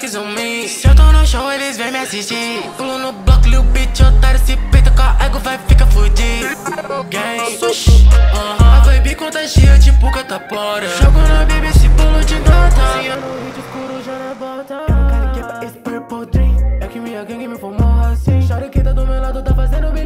likes on Se eu tô no show, eles vêm me assistir. Pulo no bloco, lil bitch, otário Se peita com a ego, vai fica fudido. Gang, sushi, uh-huh. aham A vibe contagia tipo catapora. Jogo na bibi esse bolo de nota. Se eu no vídeo escuro, já na volta. É eu não quero quebrar é esse purple dream. É que minha gangue me formou assim. Chora que tá do meu lado, tá fazendo bem